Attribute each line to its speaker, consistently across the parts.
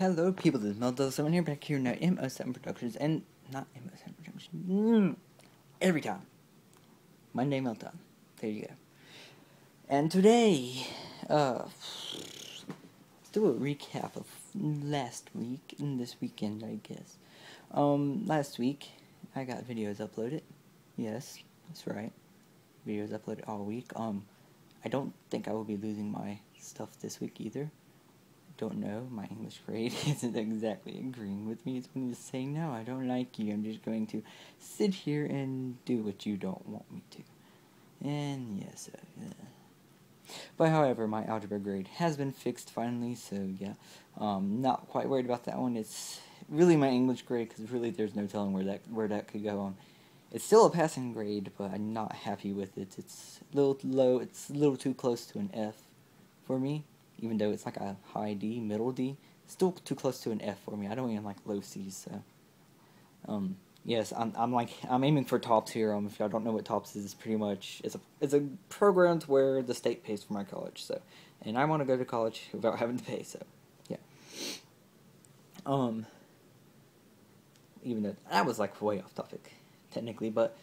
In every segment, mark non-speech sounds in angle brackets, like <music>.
Speaker 1: Hello, people. This is Mel7 here, back here now. M07 Productions, and not M07 Productions. Mm, every time. Name Meltdown. There you go. And today, uh, let's do a recap of last week and this weekend, I guess. Um, last week, I got videos uploaded. Yes, that's right. Videos uploaded all week. Um, I don't think I will be losing my stuff this week either don't know, my English grade <laughs> isn't exactly agreeing with me. It's when it's saying, no, I don't like you. I'm just going to sit here and do what you don't want me to. And yes, uh, but however, my algebra grade has been fixed finally, so yeah, um, not quite worried about that one. It's really my English grade because really there's no telling where that where that could go. It's still a passing grade, but I'm not happy with it. It's a little low. It's a little too close to an F for me even though it's like a high D, middle D, still too close to an F for me. I don't even like low C's. So, um, yes, I'm I'm like I'm aiming for tops here. Um, if y'all don't know what tops is, it's pretty much it's a it's a program to where the state pays for my college. So, and I want to go to college without having to pay. So, yeah. Um, even though that was like way off topic, technically, but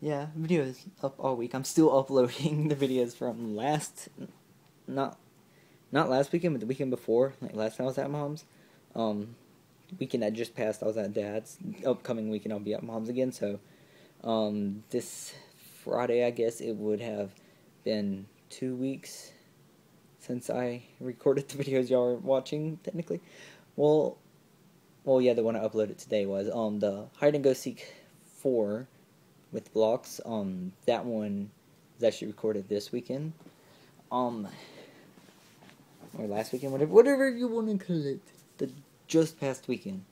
Speaker 1: yeah, videos up all week. I'm still <laughs> uploading the videos from last, not not last weekend, but the weekend before. Like last time I was at mom's. Um, weekend that just passed, I was at dad's. Upcoming weekend, I'll be at mom's again. So, um, this Friday, I guess it would have been two weeks since I <laughs> recorded the videos y'all are watching. Technically, well, well, yeah, the one I uploaded today was um the hide and go seek four with blocks. Um, that one is actually recorded this weekend. Um, or last weekend, whatever, whatever you want to call it, the just past weekend.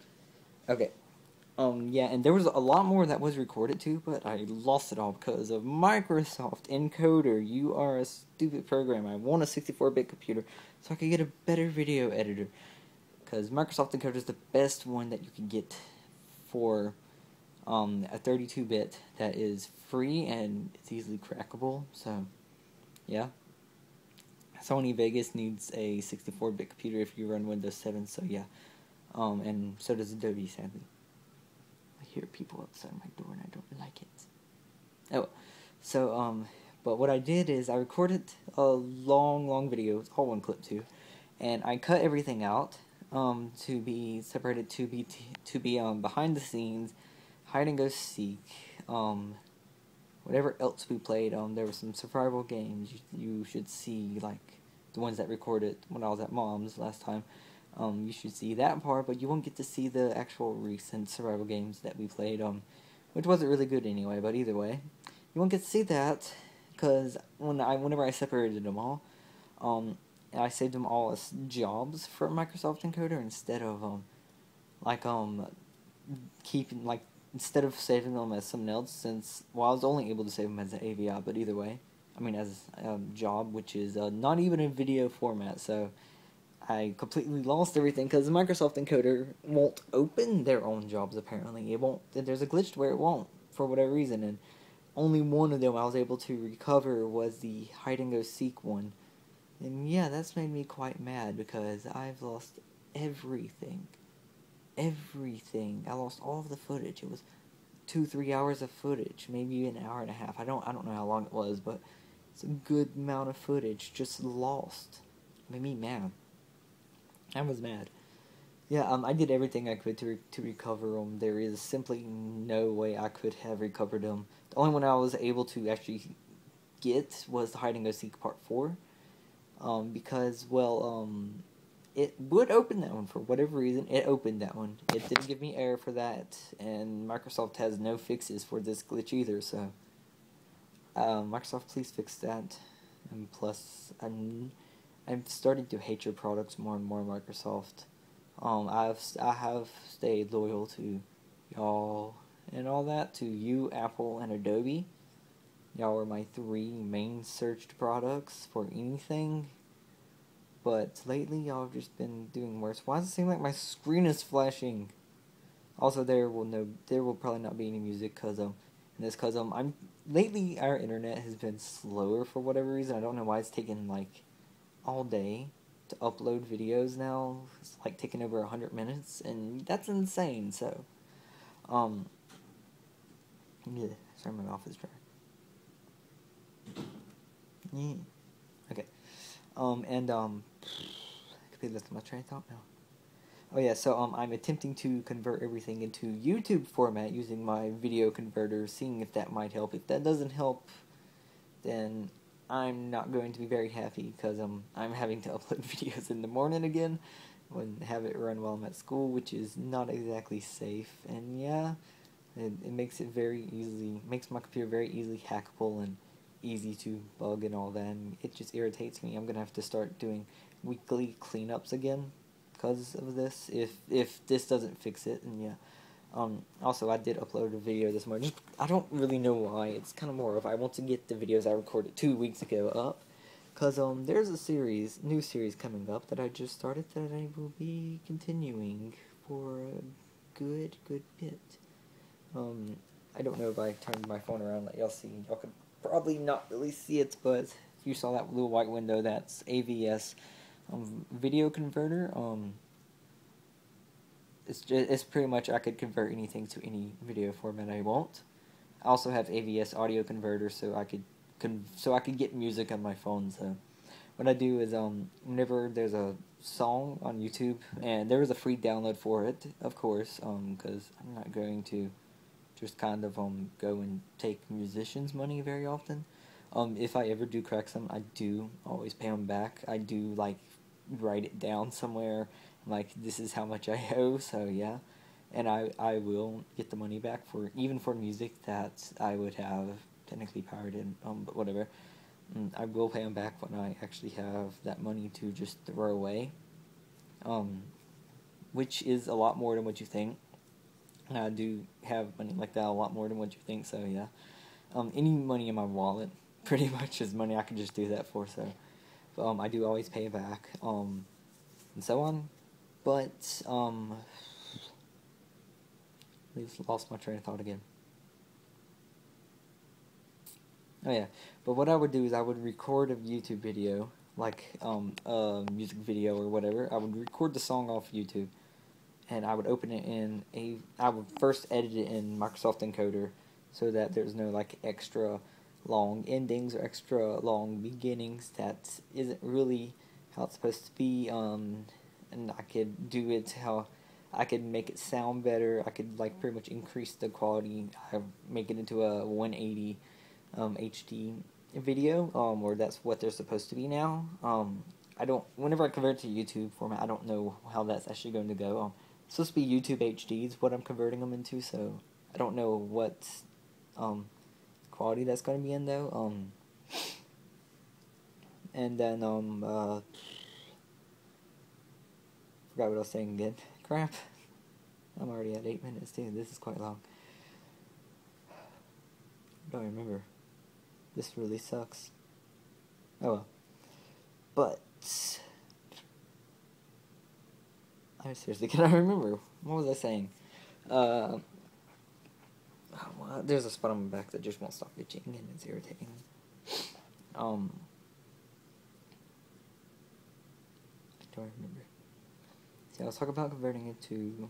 Speaker 1: Okay, um, yeah, and there was a lot more that was recorded too, but I lost it all because of Microsoft Encoder. You are a stupid program. I want a 64-bit computer so I could get a better video editor. Because Microsoft Encoder is the best one that you can get for um, a 32-bit that is free and it's easily crackable. So, yeah. Sony Vegas needs a 64-bit computer if you run Windows 7, so yeah. Um, and so does Adobe, sadly. I hear people outside my door and I don't like it. Oh, so, um, but what I did is I recorded a long, long video, it's all one clip too, and I cut everything out, um, to be separated to be, to be, um, behind the scenes, hide and go seek, um, whatever else we played, um, there were some survival games you, you should see, like, the ones that recorded when I was at mom's last time. Um, you should see that part, but you won't get to see the actual recent survival games that we played, um, which wasn't really good anyway, but either way. You won't get to see that, because when I, whenever I separated them all, um, I saved them all as jobs for Microsoft Encoder instead of, um, like, um, keeping, like, instead of saving them as something else, since, well, I was only able to save them as an AVI, but either way. I mean, as a um, job, which is uh, not even a video format. So I completely lost everything because the Microsoft Encoder won't open their own jobs. Apparently, it won't. There's a glitch where it won't for whatever reason, and only one of them I was able to recover was the hide and go seek one. And yeah, that's made me quite mad because I've lost everything. Everything. I lost all of the footage. It was two, three hours of footage, maybe an hour and a half. I don't I don't know how long it was, but it's a good amount of footage just lost. Made me mad. I was mad. Yeah, um, I did everything I could to re- to recover them. There is simply no way I could have recovered them. The only one I was able to actually get was the hide and go seek part four, um, because well, um, it would open that one for whatever reason. It opened that one. It didn't give me error for that, and Microsoft has no fixes for this glitch either. So um, Microsoft, please fix that. And plus, I'm I'm starting to hate your products more and more, Microsoft. Um, I've I have stayed loyal to y'all and all that to you, Apple, and Adobe. Y'all are my three main searched products for anything. But lately, y'all have just been doing worse. Why does it seem like my screen is flashing? Also, there will no, there will probably not be any music because um, and this because um, I'm lately our internet has been slower for whatever reason. I don't know why it's taken like all day to upload videos now. It's like taking over hundred minutes, and that's insane. So, um, yeah, sorry, my mouth is dry. Yeah. Okay. Um, and um, I be looking my train of thought now. Oh yeah, so um, I'm attempting to convert everything into YouTube format using my video converter, seeing if that might help. If that doesn't help, then I'm not going to be very happy because um, I'm having to <laughs> upload videos in the morning again, and have it run while I'm at school, which is not exactly safe. And yeah, it, it makes it very easily makes my computer very easily hackable and easy to bug and all that. And it just irritates me. I'm gonna have to start doing weekly cleanups again because of this. If if this doesn't fix it, and yeah. Um, also, I did upload a video this morning. I don't really know why. It's kind of more of I want to get the videos I recorded two weeks ago up. Because um, there's a series, new series coming up that I just started that I will be continuing for a good, good bit. Um, I don't know if I turned my phone around let y'all see. Y'all could probably not really see it, but if you saw that little white window, that's AVS um, video converter. Um, it's just, it's pretty much I could convert anything to any video format I want. I also have AVS audio converter, so I could so I could get music on my phone. So what I do is um whenever there's a song on YouTube and there is a free download for it, of course, um because I'm not going to just kind of um go and take musicians' money very often. Um, if I ever do crack some, I do always pay them back. I do like write it down somewhere like this is how much I <laughs> owe so yeah and I, I will get the money back for even for music that I would have technically pirated um but whatever mm, I will pay them back when I actually have that money to just throw away um which is a lot more than what you think I do have money like that a lot more than what you think so yeah um any money in my wallet <laughs> pretty much is money I can just do that for so um, I do always pay back, um, and so on. But, um, <sighs> I lost my train of thought again. Oh yeah, but what I would do is I would record a YouTube video, like um, a music video or whatever. I would record the song off YouTube, and I would open it in a. I would first edit it in Microsoft Encoder, so that there's no like extra long endings or extra long beginnings that isn't really how it's supposed to be um, and I could do it how I could make it sound better I could like pretty much increase the quality I make it into a 180 um, HD video um, or that's what they're supposed to be now um, I don't whenever I convert to YouTube format I don't know how that's actually going to go um, supposed to be YouTube HD is what I'm converting them into so I don't know what um, quality that's going to be in though. Um, and then um, uh, forgot what I was saying again. <laughs> Crap. I'm already at eight minutes too. This is quite long. I don't remember. This really sucks. Oh well. But I seriously <laughs> cannot remember. What was I saying? Uh, well, there's a spot on my back that just won't stop itching and it's irritating. Um, I don't remember. See, I was talking about converting it to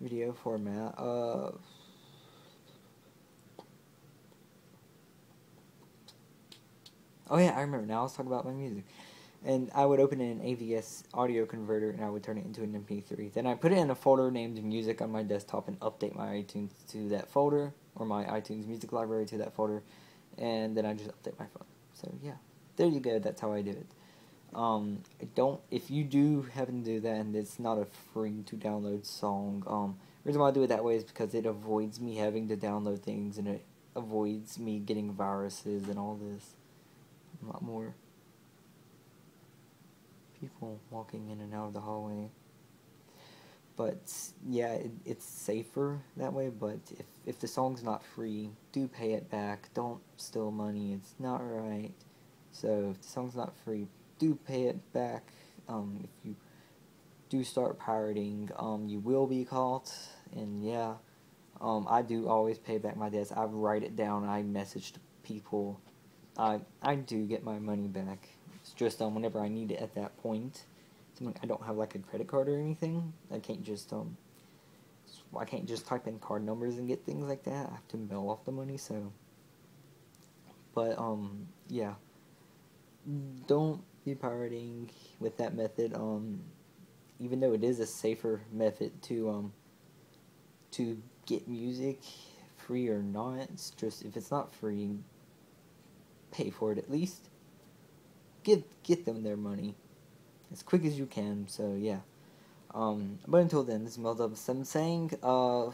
Speaker 1: video format. Uh, oh yeah, I remember now. I was talking about my music and I would open an AVS audio converter and I would turn it into an MP3. Then I put it in a folder named music on my desktop and update my iTunes to that folder or my iTunes music library to that folder, and then I just update my phone. So yeah, there you go. That's how I do it. Um, I don't. If you do happen to do that and it's not a free to download song, um, reason why I do it that way is because it avoids me having to download things and it avoids me getting viruses and all this. A lot more people walking in and out of the hallway. But yeah, it, it's safer that way. But if if the song's not free, do pay it back. Don't steal money. It's not right. So if the song's not free, do pay it back. Um, if you do start pirating, um, you will be caught. And yeah, um, I do always pay back my debts. I write it down. I message people. I I do get my money back It's just um whenever I need it at that point. I don't have like a credit card or anything. I can't just um I can't just type in card numbers and get things like that. I have to mail off the money, so but um yeah. Don't be pirating with that method. Um even though it is a safer method to um to get music free or not. It's just if it's not free, pay for it at least. Get get them their money as quick as you can. So yeah. Um, but until then, this is Meldub Sim saying, uh,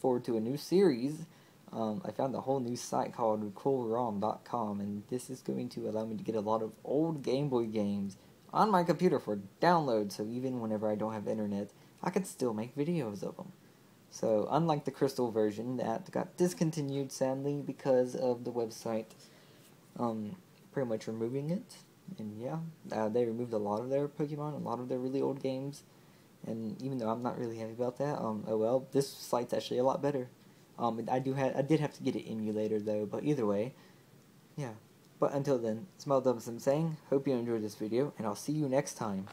Speaker 1: forward to a new series. Um, I found a whole new site called CoolROM.com, and this is going to allow me to get a lot of old Game Boy games on my computer for download, so even whenever I don't have internet, I can still make videos of them. So, unlike the Crystal version that got discontinued sadly because of the website um, pretty much removing it, and yeah, uh, they removed a lot of their Pokemon, a lot of their really old games, and even though I'm not really happy about that, um, oh well, this site's actually a lot better. Um, I do have, I did have to get an emulator though, but either way, yeah. But until then, Smell Dumb saying, hope you enjoyed this video, and I'll see you next time.